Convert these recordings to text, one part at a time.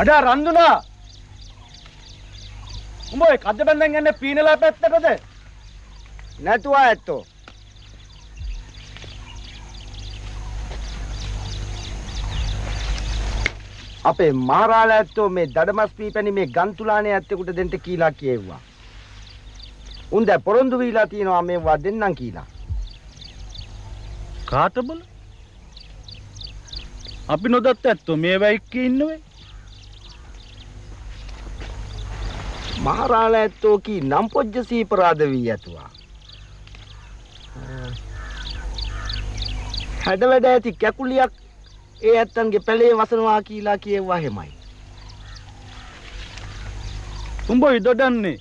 අඩා රන්දුනා උඹ ඔය කද්ද බැන්දන් යන්නේ පීනලා පැත්තටද නැතුව ඇත්තෝ. අපේ මහරාල ඇත්තෝ මේ දඩමස් පීපැණි මේ ගන්තුලානේ ඇත්තෙකුට දෙන්න කීලා කියෙව්වා. උන් දැන් පොරොන්දු වීලා තියෙනවා මේවා දෙන්නම් කීලා. කාට බල අපි නොදත් ඇත්තෝ මේ වැයික්ක ඉන්නවේ මහරාල ඇත්තෝ කී නම් පොජ්ජ සීපරාද වී ඇතුවා. හැඩ වැඩ ඇති කැකුලියක් ඒ ඇත්තන්ගේ පැලේ වසනවා කියලා කියෙව්වා හෙමයි. උඹ ඉදොඩන්නේ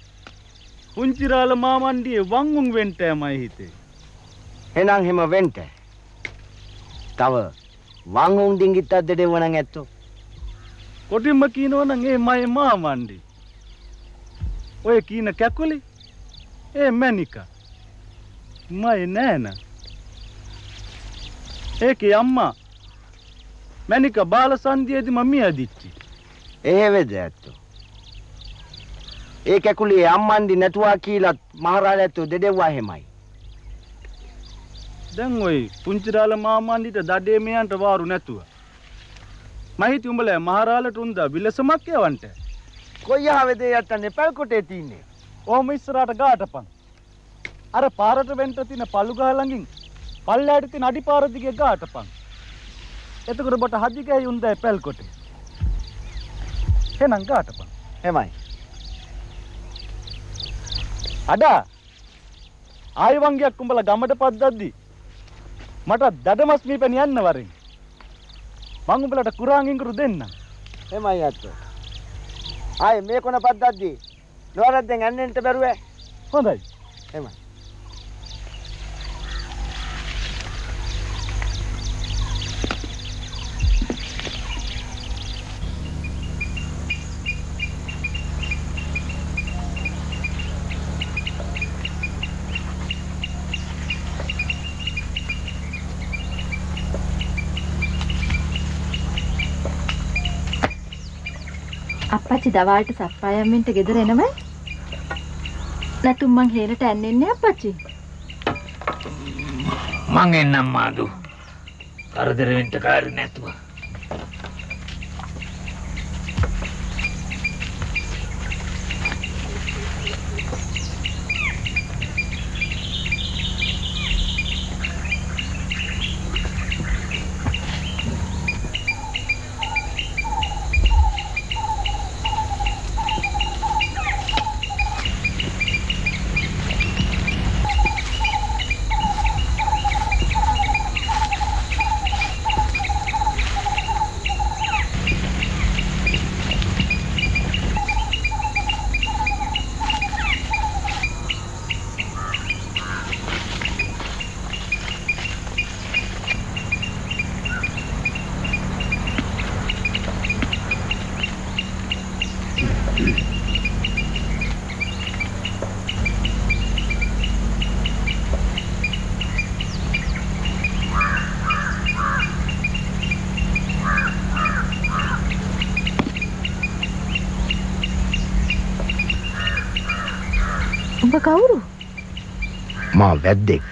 පුංචිරාල මාමණ්ඩියේ වංගුන් වෙන්ට යමයි හිතේ එහෙනම් හෙම වෙන්න. තව වංගුන් ඩිංගිත්තක් දෙඩෙවණන් ඇත්තෝ. කොටින්ම කියනවනම් ඒ මයි මාමණ්ඩි ඔය කීන කැකුලි ඒ මැනික මයි නෑන ඒකේ අම්මා මැනික බාල සන්ධියේදි මමිය දිච්චි එහෙ වෙද ඇත්තෝ. ඒ කැකුලේ අම්මන්ඩි නැතුවා කියලත් මහරාල ඇත්තෝ දෙඩෙව්වා හෙමයි. දැන් ඔයි පුංචිරාල මාමණ්ඩිට දඩේ මෙයන්ට වාරු නැතුව මහිත උඹල මහරාලට උන්ද විලසමක් යවන්ට කොයි ආවෙද යත්තන්නේ පැල්කොටේ තින්නේ. ඕම ඉස්සරහට ගාටපන්. අර පාරට වෙන්ට තින පල්ලු ගහ ළඟින් පල්ලෑට තින අඩි පාර දිගේ ගාටපන්. එතකොට බට හදිගයි උන්දයි පැල් කොටේ. එහෙනම් ගාටපන්. හෙමයි. අඩා! ආයි වංගයක් උඹලා ගමට පද්දද්දි මට දඩමස් මීපැන යන්න වරින්. මං උඹලට කුරාන් ඉඟුරු දෙන්නම්. හෙමයි ඇත්තෝ. ආයේ මේ කොන පද්දද්දී නොවරද්දෙන් යන්නෙන්ට බැරුවේ. හොඳයි හෙමයි. අප්පච්චි දවාලට සප්පායම් වෙන්න ගෙදර එනවයි? නැතුම් මං හේනට ඇන්නෙන්නේ අප්පච්චි? මං එන්නම් මාදු. කරදර වෙන්න කාරි නැතුව උඹ කවුරු මා වැද්දෙක්.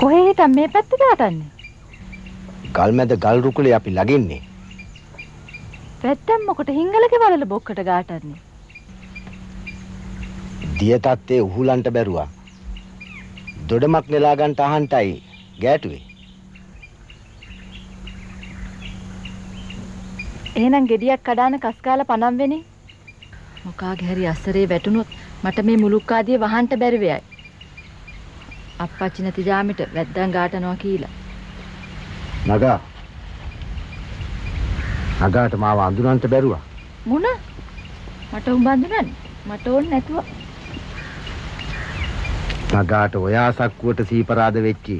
කොහේ හිටන් මේ පැත්තට ආටන්නේ ගල්මැද ගල් රුකුලේ අපි ලගින්නේ. පැත්තම් මොකට හිංගලගේ වලල බොක්කට ගාටන්නේ දිය තත්තේ උහුලන්ට බැරුවා. දොඩමක් නෙලා ගන්නට අහන්ටයි ගෑටුවේ. එහෙනම් ගෙඩියක් කඩාන කස්කාල පණම් වෙන්නේ මොකාගේ හරි අස්සරේ වැටුනොත් මට මේ මුලුක්කාදිය වහන්ට බැරි වෙයි අප්පච්චි නැති ජාමිට වැද්දන් ගාටනවා කියලා නගා. නගාට මාව අඳුනන්ට බැරුවා. මොන මට උඹ අඳුනන්නේ මට ඕන නැතුව නගාට ඔයා සක්කුවට සීපරාද වෙච්චි.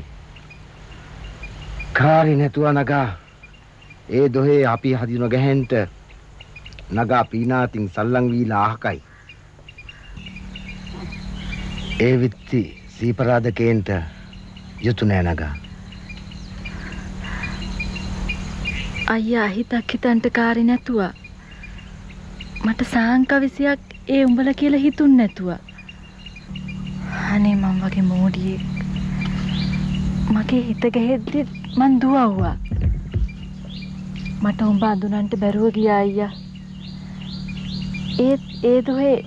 කාරි නැතුව නගා. ඒ දොහේ අපි හදින ගැහෙන්ට නගා පීනාතින් සල්ලං වීලා අහකයි. ඒ විත්ති සීපරාධකයන්ට යුතු නෑ නගා. අයියා හිතක් හිතන්ට කාරි නැතුව මට සාංක විසියක් ඒ උඹල කියලා හිතුන් නැතුව අනේ මං වගේ මෝඩියෙක් මගේ හිත ගහෙද්දි මං දුවව්වා මට උඹ අඳුනන්ට බැරුව ගියා අයියා ඒත් ඒ දුවේ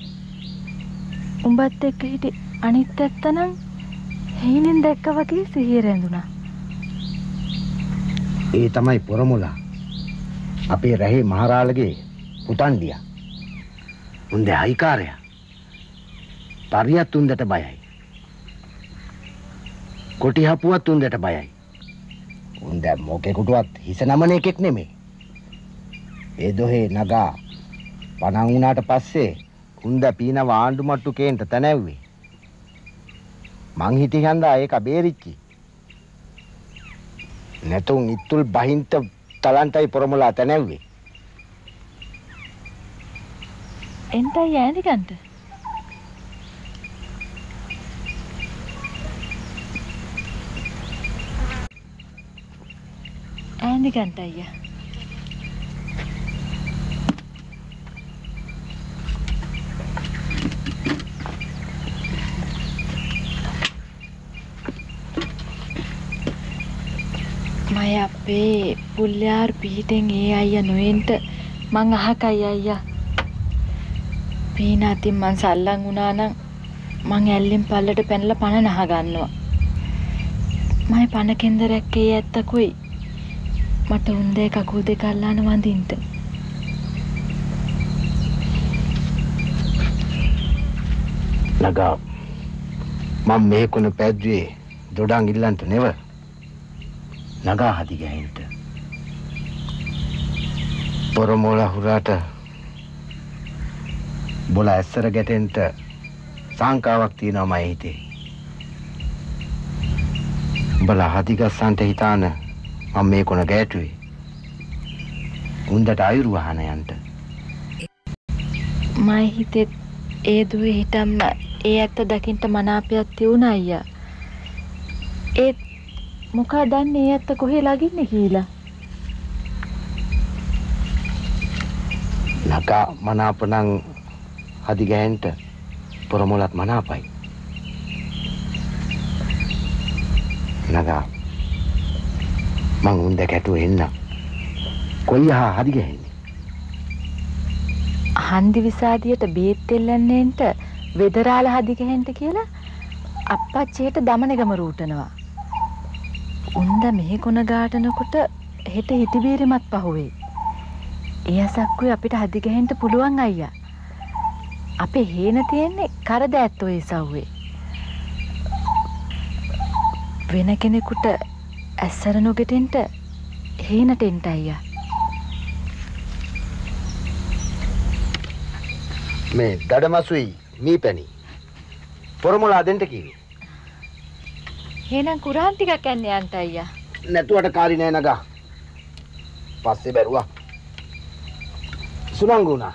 උඹත් එක්ක හිටි අනිත් ඇත්තනම් හීනෙන් දැක්ක වගේ සිහිය රැඳුණා ඒ තමයි පොරමුලා. අපේ රැහේ මහරාලගේ පුතන්ඩියා. උන්ද අයිකාරයා. පරියත් උන්දට බයයි. කොටි හපුවත් උන්දට බයයි. උන්ද මොකෙකුටුවත් හිස නමන එකෙක් නෙමේ. ඒ දොහේ නගා පණන් වුණාට පස්සේ උන්ද පීනව ආණ්ඩු මට්ටු කේන්ට තැනැව්වේ. මං හිටි හන්දා ඒක බේරිච්චි. නැතුන් ඉත්තුල් බහින්ත තලන්ටයි පොරමුලා තැනැව්වේ. එන්ටයි ඈනිකන්ට ඈනිකන්ට අයියා මය අපේ පුල්්‍යාර් පිහිටෙන් ඒ අයිය නොවෙන්ට මං අහකයි අයියා පීනාතින් මං සල්ලං වුණානම් මං ඇල්ලෙන් පල්ලට පැනල පණ නහගන්නවා. මයි පණ කෙන්ද රැක්කේ ඇත්තකුයි මට උන්දේ කකුල් දෙක අල්ලාන වඳින්ට. නගා මම මේකුණ පැද්වේ දොඩන් ඉල්ලන්ට නෙව නගා හදිගැහින්ට පොරමෝල හුරාට බොල ඇස්සර ගැටෙන්ට සංකාවක් තියෙනවා මයි හිතේ. බල හදිගස්සන්ට හිතාන මම මේ කොන ගෑටුවේ. උන්දට අයුරු වහනයන්ට මයි හිතෙත් ඒ දුවේ හිටම්ම ඒ ඇත්ත දකිින්ට මනාපයක් තිවුණ අයියා. ඒත් මොකා දන්න ඒ ඇත්ත කොහේ ලගින්න කියලා. නකා මනාපනං හදිගෑන්ට පොරමුලත් මනාපයි. නගා මං උන්ද කැටුව එන්න. කොයි හා හදිගැහෙන්නේ. හන්දි විසාදියට බේත් එල්ලන්නේන්ට වෙදරාල හදිගහෙන්ට කියලා අප්පච්චියට දමනගම රූටනවා. උන්ද මෙහි කොන ගාටනකොට හෙට හිටිබීරිමත් පහුවේ. එයසක්කුයි අපිට හදිගහෙන්ට පුළුවන් අයියා. අපේ හේන තියෙන්නේ කරද ඇත්තෝ ඒ සව්වේ. වෙන කෙනෙකුට ඇස්සර නොගෙටෙන්ට හේනට එන්ට අයියා. මේ දඩමසුයි මී පැණි. පොරමුලා දෙන්ට කිව්වේ. හේනම් කුරාන් ටිකක් යන්න යන්ට අයියා. නැතුවට කාරි නෑ නගා. පස්සේ බැරුවා. සුනංගු වුණා.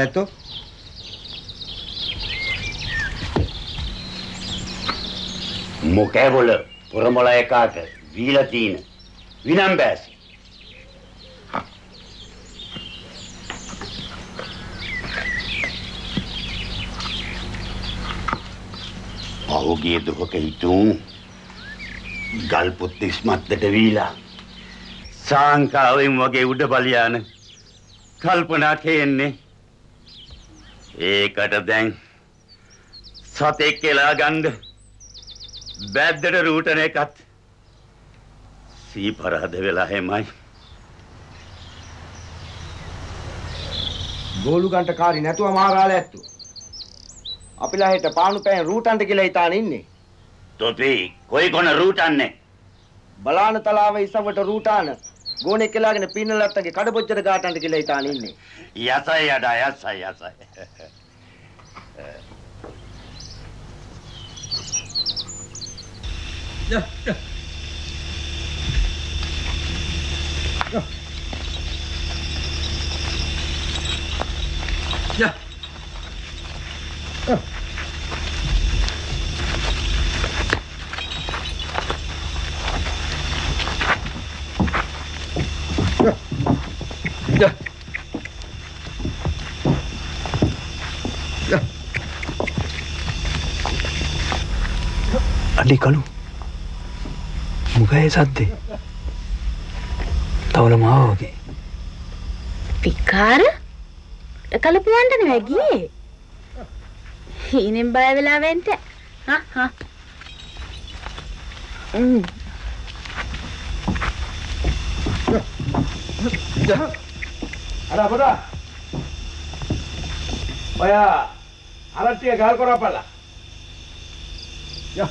මාරාලැත්තෝ මොකෑබොල පොරමොල එකාට වීලතිීන විනම් බෑසි. පහුගේ දුහක හිතුම් ගල්පොත් ඉස්මත්තට වීලා. සාංකාවෙන් වගේ උඩ බලයාන කල්පනා කෙන්නේ ඒකට දැන් සතෙක් කෙලා ගන්ඩ බැද්දට රූටන එකත් සීපරාධ වෙලා හෙමයි. ගෝලු ගන්ට කාරි නැතුව මාරාලැත්තෝ අපිලා හෙට පානු පෑන් රූටන්ට කියලා හිතාන ඉන්නේ. තොපි කොයි කොන රූටන්නේ? බලාන තලාව ඉසවට රූටාන ගෝනෙ කෙලාගෙන පින්නලත්තගේ කඩපොච්චර ගාටන්ට කියලා හිතාන ඉන්නේ යසයි අඩා යසයි යසයි අඩි කළු. මුගයේ සද්දේ? තවල මාව වගේ. පික්කාර කලපුවන්ට නෙවෙයි ගියේ. හීනෙන් බය වෙලා වෙන්න. හා හා. ම්ම්. අර අපදා ඔය අරට්ටිය ගල් කරපල්ලා යා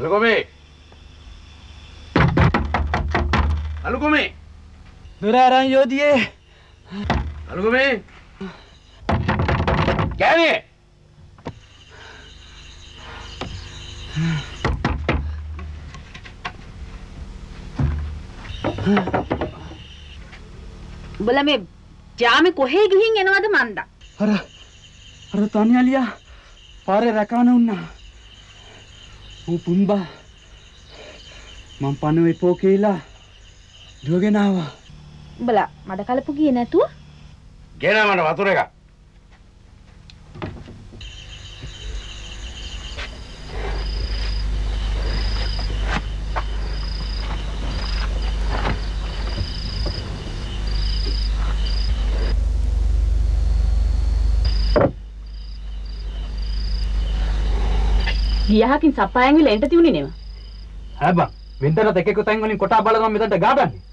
කලකොමේ කලකොමේ දොර අරන් යෝධියේ කලකොමේ කෑනේ උඹලා මේ ජාමේ කොහේ ගිහින් එනවද මන්දා? අර අර තනියලියා පාරේ රැකාන උන්නා ඌ පුම්බා මං පණුවේ පෝකේලා දුවගෙන ආවා. උඹලා මඩ කලපු ගියේ නැතුව? ගෙන මට වතුර එකක් ගියහකින් සප්පායන් විල එන්ට තියුනේ නෙව. හැබං වෙන්දර දෙකෙකු තැන් වලින් කොටා බලනවා මෙතනට ගාඩන්නේ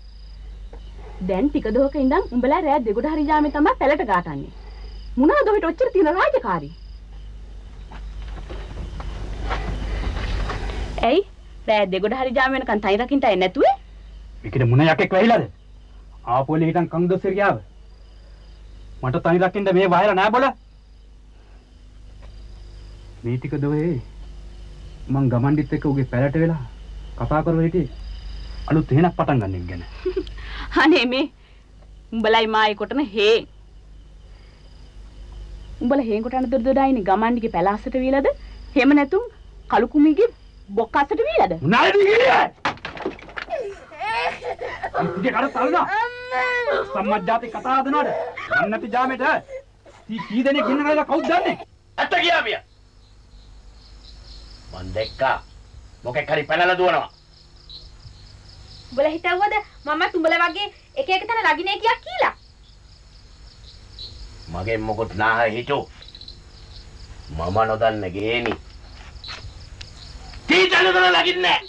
දැන් ටික දොහක ඉඳන් උඹලා රෑ දෙගොඩ හරි ජාමේ තමයි පැලට ගාටන්නේ. මොනවද ඔහෙට ඔච්චර තියෙන රාජකාරී? ඇයි? රෑ දෙගොඩ හරි ජාම වෙනකන් තනි රකින්න ඇයි නැතුවේ? මේකේ මොන යකෙක් වැහිලාද ආපුවලේ හිටන් කං දොස්සර ගියාව මට තනි රකින්න මේ වහලා නෑ බොල මේ ටික දොවේ මං ගමන්ඩිත් එක්ක උගේ පැලට වෙලා කතා කරව හිටියේ අලුත් එහෙනක් පටන් ගන්න එක ගැන අනේ මේ උඹලයි මායි කොටන හේ උඹල හේන් කොටන දොර දොඩයිනේ ගමන්ඩිගේ පැලාසට වීලද එහෙම නැතුම් කලු කුමිගේ බොක්කසට වීලද මොනාද කියේ? ඉතින් කඩ තල්ලා. සම්මජ්ජාති කතා හදනවද? මන් නැති ජාමෙට කී දෙනෙක් ඉන්න කියලා කවුද දන්නේ? ඇත්ත කියා මිය. මං දැක්කා. මොකෙක් හරි පැනලා දුවනවා. උඹලා හිතවුවද මම උඹලා වගේ එක එක තැන ලගිනේ කියක් කියලා? මගෙන් මොකොත් නාහ හිටු. මම නොදන්න ගේනි. තීතල දන ලගින්නේ.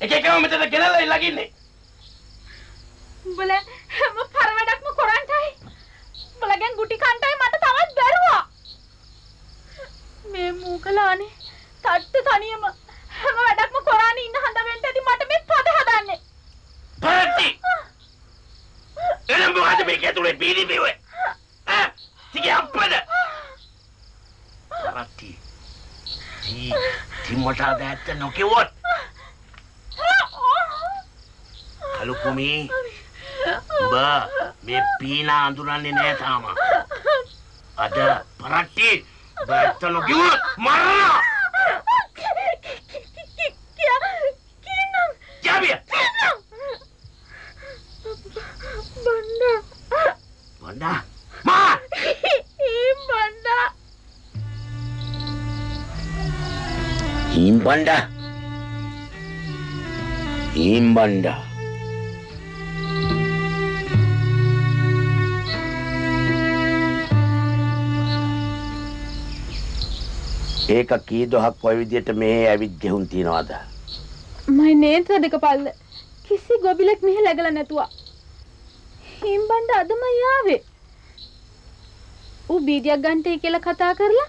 එක එකම මෙතන ගෙනල්ලා ලගින්නේ. උඹලා හැම පරවැඩක්ම කරන්ටයි. උඹලගෙන් ගුටි කන්ටයි මට තවත් බැරුවා. මේ මූකලානේ තට්ට තනියම හැම වැඩක්ම කරානේ ඉන්න හඳ වෙන්න ඇති මට මේ පද හදන්නේ. පරටි. එනම් මොකද මේක ඇතුලේ බීලි බිව්වේ? ඈ? තිගේ අප්පද? පරටි. ටී තිම්මට දැත්ත නොකියවොත් කලුකුමි උඹ මේ පීනා අඳුරන්නේ නෑ තාම. අද පරට්ටි උඹ ඇත්ත නොකියවොත් මරනවා. වණ්ඩා. මා ඒ බණ්ඩා හිම්බණ්ඩා. හිම්බණ්ඩා. ඒක කී දොහක් ඔය විදියට මේ ඇවිත් ගෙහුන් තියනවාද? මයි නේත්‍ර දෙක පල්ල කිසි ගොබිලෙක් මෙහෙ läගලා නැතුවා හිම්බණ්ඩ අදම යාවේ. ඌ බීජයක් ගන්ටයි කියලා කතා කරලා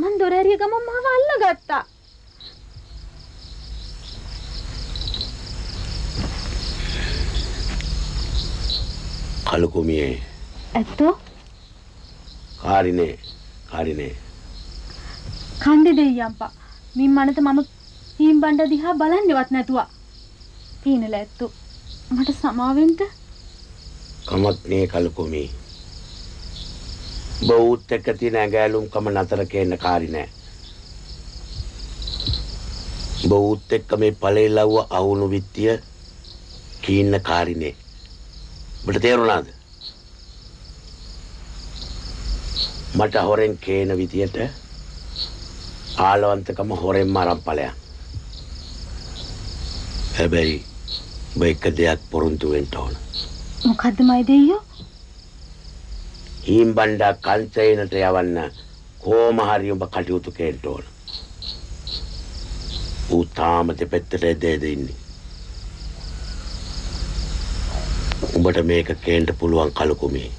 මං දොර ඇරිය ගමන් මාව අල්ලගත්තා. කලුකුමියේ ඇත්තෝ? කාරිනේ කාරිනේ කන්දෙ දෙයියම්පා මින් මනත මම හිම්බණ්ඩ දිහා බලන්නෙවත් නැතුවා. පීනල ඇත්තු. මට සමාවෙන්ට කමක් නේ කලුකුමි. බෞත් එක්ක තියෙන ඇඟෑලුම් කම නතර කේන්න කාරි නෑ. බෞත් එක්ක මේ පළේ ලව්ව අහුණු විත්තිය කීන්න කාරිනේ. ඔබට තේරුණාද? මට හොරෙන් කේන විදියට ආලවන්තකම හොරෙන්ම අරන් ඵලයන්. හැබැයි ඔබ එක දෙයක් පොරොන්දු වෙන්න ඕන. මොකද්ද මයි දෙයියෝ හීම්බණ්ඩා කංචයනට යවන්න කෝම හරි උඹ කටයුතු කෙරෙන්න ඕන. ඌ තාම දෙපැත්තට දෙද ඉන්නේ. උඹට මේක කේන්න පුළුවන් කලකුමේ.